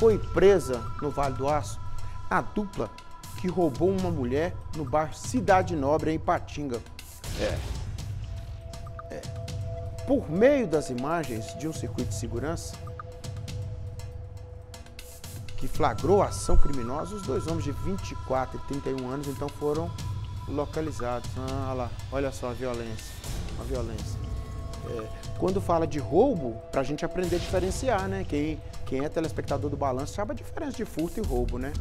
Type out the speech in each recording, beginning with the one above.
foi presa no Vale do Aço a dupla que roubou uma mulher no bairro Cidade Nobre, em Patinga. É. é. Por meio das imagens de um circuito de segurança que flagrou a ação criminosa, os dois homens de 24 e 31 anos então foram localizados. Ah, olha lá, olha só a violência. A violência. É, quando fala de roubo, para a gente aprender a diferenciar, né? Quem, quem é telespectador do balanço sabe a diferença de furto e roubo, né?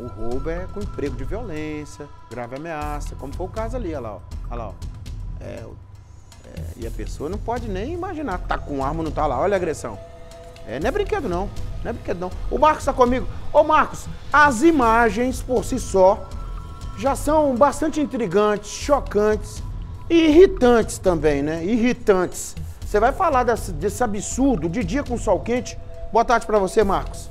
O roubo é com emprego de violência, grave ameaça, como foi o caso ali, olha lá. Olha lá. É, é, e a pessoa não pode nem imaginar que tá com arma não tá lá. Olha a agressão. É, não é brinquedo não, não é brinquedo não. O Marcos está comigo. Ô Marcos, as imagens por si só já são bastante intrigantes, chocantes e irritantes também, né? Irritantes. Você vai falar desse, desse absurdo de dia com sol quente? Boa tarde para você, Marcos.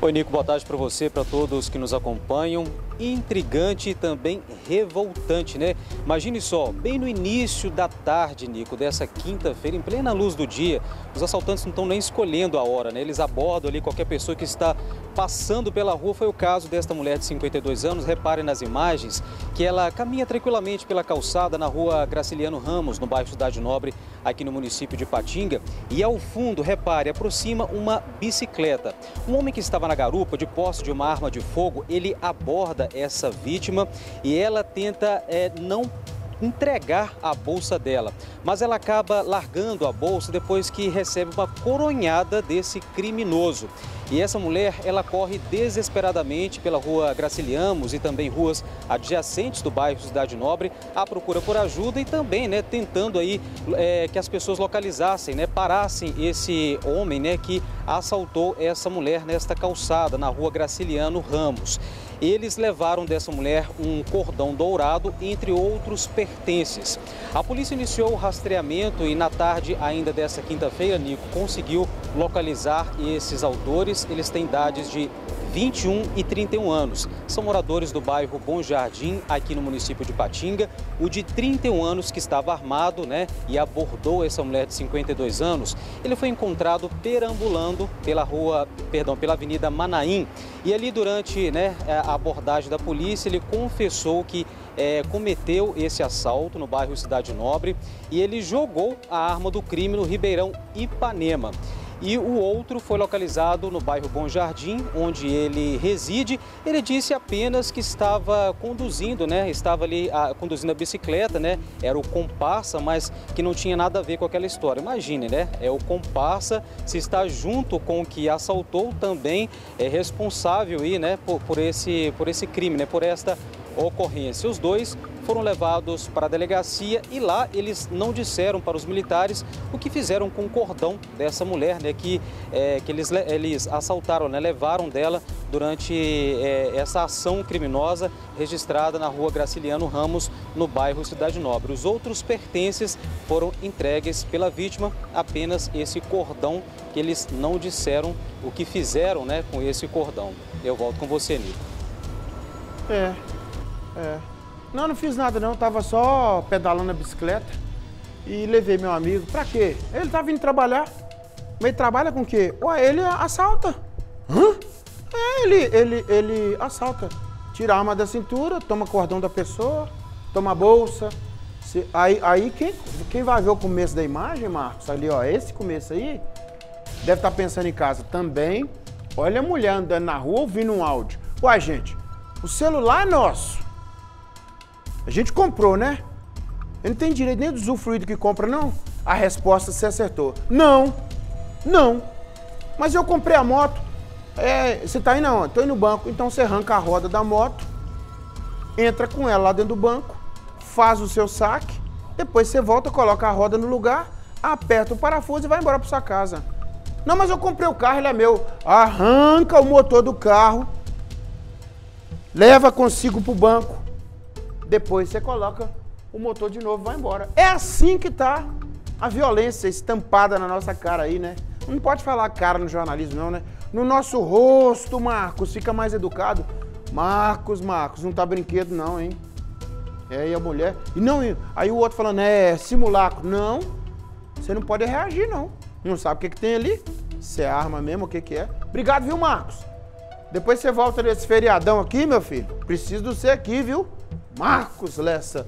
Oi, Nico, boa tarde para você, para todos que nos acompanham. Intrigante e também revoltante, né? Imagine só, bem no início da tarde, Nico, dessa quinta-feira, em plena luz do dia, os assaltantes não estão nem escolhendo a hora, né? Eles abordam ali qualquer pessoa que está passando pela rua. Foi o caso desta mulher de 52 anos. Reparem nas imagens que ela caminha tranquilamente pela calçada na rua Graciliano Ramos, no bairro Cidade Nobre, aqui no município de Patinga. E ao fundo, repare, aproxima uma bicicleta. Um homem que estava na garupa, de posse de uma arma de fogo, ele aborda essa vítima e ela tenta é, não entregar a bolsa dela. Mas ela acaba largando a bolsa depois que recebe uma coronhada desse criminoso. E essa mulher, ela corre desesperadamente pela rua Graciliamos e também ruas adjacentes do bairro Cidade Nobre à procura por ajuda e também, né, tentando aí é, que as pessoas localizassem, né, parassem esse homem, né, que assaltou essa mulher nesta calçada na rua Graciliano Ramos. Eles levaram dessa mulher um cordão dourado, entre outros pertences. A polícia iniciou o rastreamento e na tarde ainda dessa quinta-feira, Nico conseguiu localizar esses autores. Eles têm idades de 21 e 31 anos. São moradores do bairro Bom Jardim, aqui no município de Patinga. O de 31 anos, que estava armado né, e abordou essa mulher de 52 anos, ele foi encontrado perambulando pela rua, perdão, pela Avenida Manaim. E ali, durante né, a abordagem da polícia, ele confessou que é, cometeu esse assalto no bairro Cidade Nobre e ele jogou a arma do crime no Ribeirão Ipanema e o outro foi localizado no bairro Bom Jardim, onde ele reside. Ele disse apenas que estava conduzindo, né? Estava ali a, conduzindo a bicicleta, né? Era o comparsa, mas que não tinha nada a ver com aquela história. Imagine, né? É o comparsa, se está junto com o que assaltou, também é responsável aí, né? Por, por, esse, por esse crime, né? Por esta ocorrência. Os dois foram levados para a delegacia e lá eles não disseram para os militares o que fizeram com o cordão dessa mulher, né, que, é, que eles, eles assaltaram, né, levaram dela durante é, essa ação criminosa registrada na rua Graciliano Ramos, no bairro Cidade Nobre. Os outros pertences foram entregues pela vítima, apenas esse cordão que eles não disseram o que fizeram né, com esse cordão. Eu volto com você, Nico. É, é. Não, não fiz nada não, tava só pedalando a bicicleta e levei meu amigo. Pra quê? Ele tá vindo trabalhar. Mas ele trabalha com o quê? Ué, ele assalta. Hã? É, ele, ele, ele assalta. Tira a arma da cintura, toma cordão da pessoa, toma bolsa. Se, aí aí quem, quem vai ver o começo da imagem, Marcos, ali ó, esse começo aí, deve estar tá pensando em casa também. Olha a mulher andando na rua ouvindo um áudio. Ué, gente, o celular é nosso. A gente comprou, né? Ele não tem direito nem do usufruir do que compra, não? A resposta se acertou. Não, não. Mas eu comprei a moto. É, você tá indo aonde? Tô indo no banco. Então você arranca a roda da moto, entra com ela lá dentro do banco, faz o seu saque, depois você volta, coloca a roda no lugar, aperta o parafuso e vai embora para sua casa. Não, mas eu comprei o carro, ele é meu. Arranca o motor do carro, leva consigo pro banco, depois você coloca o motor de novo vai embora. É assim que tá a violência estampada na nossa cara aí, né? Não pode falar cara no jornalismo não, né? No nosso rosto, Marcos, fica mais educado. Marcos, Marcos, não tá brinquedo não, hein? É, e a mulher... E não, aí o outro falando, é simulacro. Não, você não pode reagir não. Não sabe o que, que tem ali? Você arma mesmo, o que que é? Obrigado, viu, Marcos? Depois você volta nesse feriadão aqui, meu filho. Preciso de você aqui, viu? Marcos Lessa.